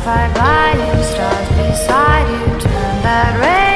satisfied by you, stars beside you, turn that red.